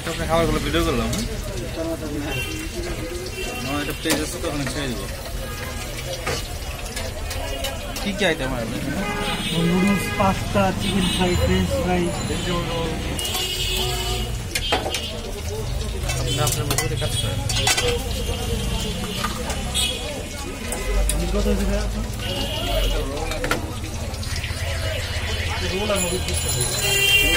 এটা খাবারগুলো ভিডিও করলাম হ্যাঁ? আমার এটা পেজ আছে তো ওখানে ছেড়ে দেবো। কি কি আইটেম আছে? Noodles pasta chicken fry french fry. আপনি আপনার মতো করে কাজ করেন। কত হয়েছে রোল আর মুরগির